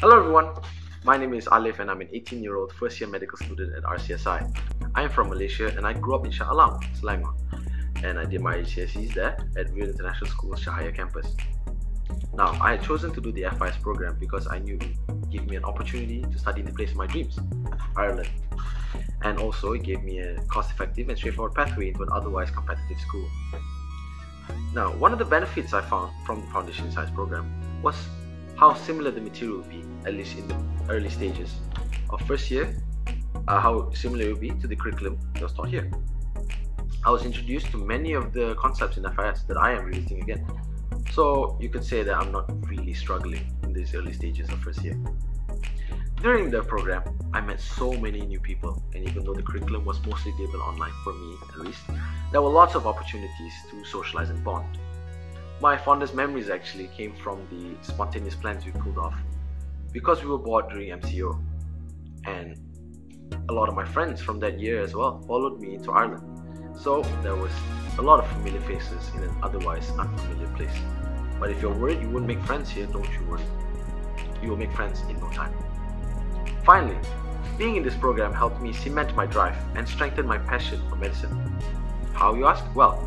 Hello everyone, my name is Aliff and I'm an 18 year old first year medical student at RCSI. I am from Malaysia and I grew up in Shah Alam, Selangor, and I did my HCSEs there at Real International School Shahaya campus. Now, I had chosen to do the FIS program because I knew it gave me an opportunity to study in the place of my dreams, Ireland. And also, it gave me a cost effective and straightforward pathway into an otherwise competitive school. Now, one of the benefits I found from the Foundation Science program was how similar the material will be, at least in the early stages of first year, uh, how similar it will be to the curriculum that was taught here. I was introduced to many of the concepts in FIS that I am revisiting again. So you could say that I'm not really struggling in these early stages of first year. During the program, I met so many new people, and even though the curriculum was mostly delivered online, for me at least, there were lots of opportunities to socialize and bond my fondest memories actually came from the spontaneous plans we pulled off because we were bored during MCO. And a lot of my friends from that year as well followed me to Ireland. So there was a lot of familiar faces in an otherwise unfamiliar place. But if you're worried you won't make friends here, don't you worry. You will make friends in no time. Finally, being in this program helped me cement my drive and strengthen my passion for medicine. How you ask? Well,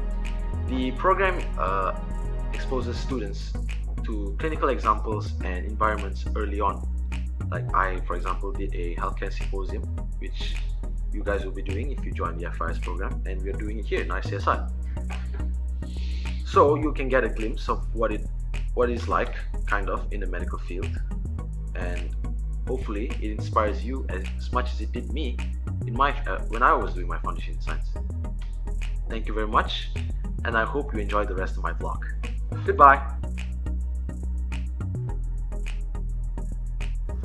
the program uh, exposes students to clinical examples and environments early on. Like I, for example, did a healthcare symposium, which you guys will be doing if you join the FIS program, and we're doing it here in RCSI. So you can get a glimpse of what it what it's like, kind of, in the medical field, and hopefully it inspires you as much as it did me in my uh, when I was doing my foundation science. Thank you very much, and I hope you enjoy the rest of my vlog. Goodbye.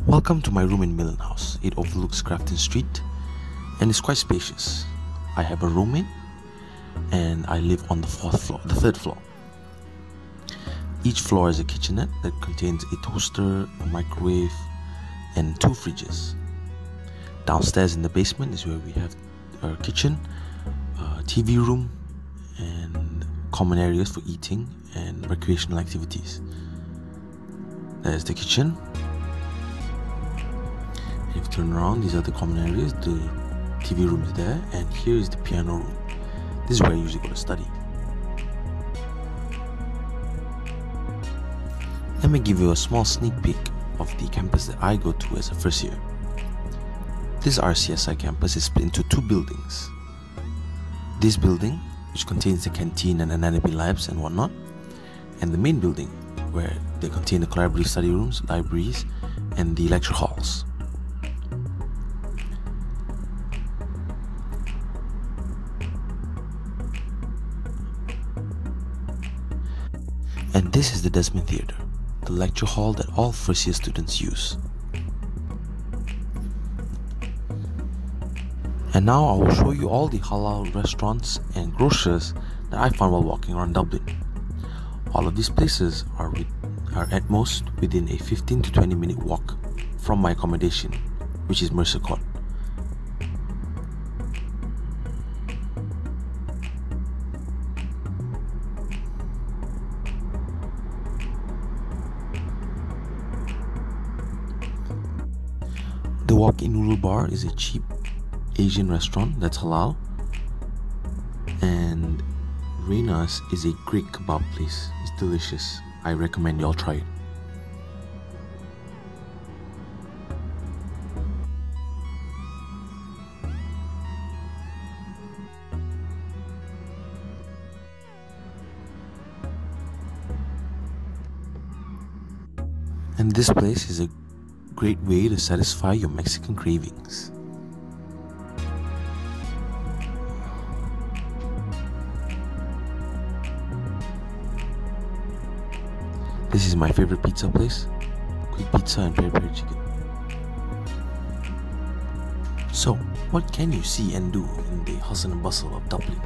Welcome to my room in Millen House. It overlooks Grafton Street and is quite spacious. I have a roommate and I live on the fourth floor, the third floor. Each floor is a kitchenette that contains a toaster, a microwave, and two fridges. Downstairs in the basement is where we have our kitchen, uh, TV room, common areas for eating and recreational activities. There's the kitchen. If you turn around, these are the common areas. The TV room is there, and here is the piano room. This is where I usually go to study. Let me give you a small sneak peek of the campus that I go to as a first year. This RCSI campus is split into two buildings. This building, which contains the canteen and anatomy labs and whatnot, and the main building, where they contain the collaborative study rooms, libraries, and the lecture halls. And this is the Desmond Theatre, the lecture hall that all first year students use. And now I will show you all the halal restaurants and grocers that I found while walking around Dublin. All of these places are, with, are at most within a 15 to 20 minute walk from my accommodation, which is Mercer Court. The Walk-In Noodle Bar is a cheap Asian restaurant that's halal and Reina's is a Greek kebab place. It's delicious. I recommend y'all try it. And this place is a great way to satisfy your Mexican cravings. This is my favorite pizza place. Quick pizza and peri peri chicken. So, what can you see and do in the hustle and bustle of Dublin?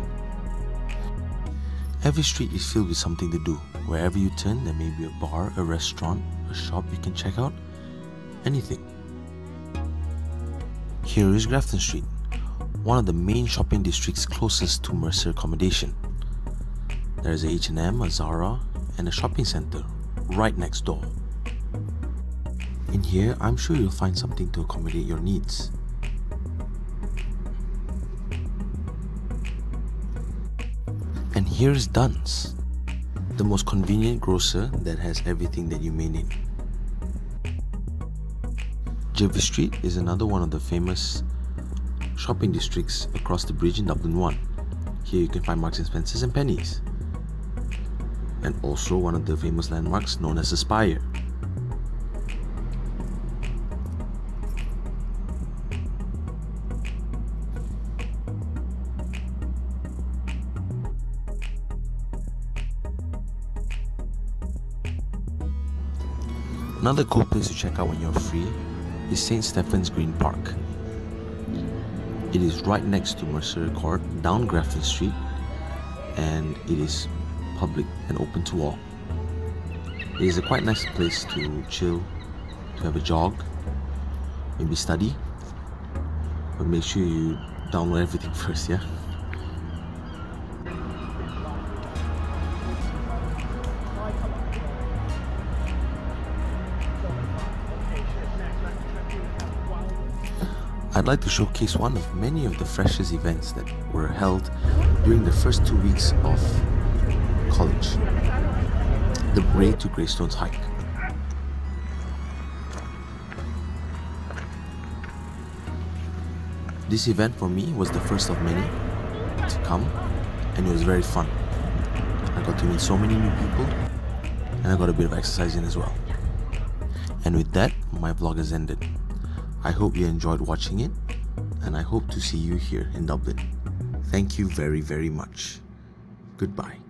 Every street is filled with something to do. Wherever you turn, there may be a bar, a restaurant, a shop you can check out, anything. Here is Grafton Street, one of the main shopping districts closest to Mercer accommodation. There is a H&M, a Zara, and a shopping center right next door. In here, I'm sure you'll find something to accommodate your needs. And here's Dunnes, the most convenient grocer that has everything that you may need. Jervis Street is another one of the famous shopping districts across the bridge in Dublin 1. Here you can find Marks and Spencer's and Penneys. And also one of the famous landmarks known as the Spire. Another cool place to check out when you're free is St. Stephen's Green Park. It is right next to Mercer Court, down Grafton Street, and it is public and open to all. It is a quite nice place to chill, to have a jog, maybe study, but make sure you download everything first, yeah? I'd like to showcase one of many of the freshest events that were held during the first two weeks of college the Bray to Greystones hike. This event for me was the first of many to come, and it was very fun. I got to meet so many new people, and I got a bit of exercise in as well. And with that, my vlog has ended. I hope you enjoyed watching it, and I hope to see you here in Dublin. Thank you very, very much. Goodbye.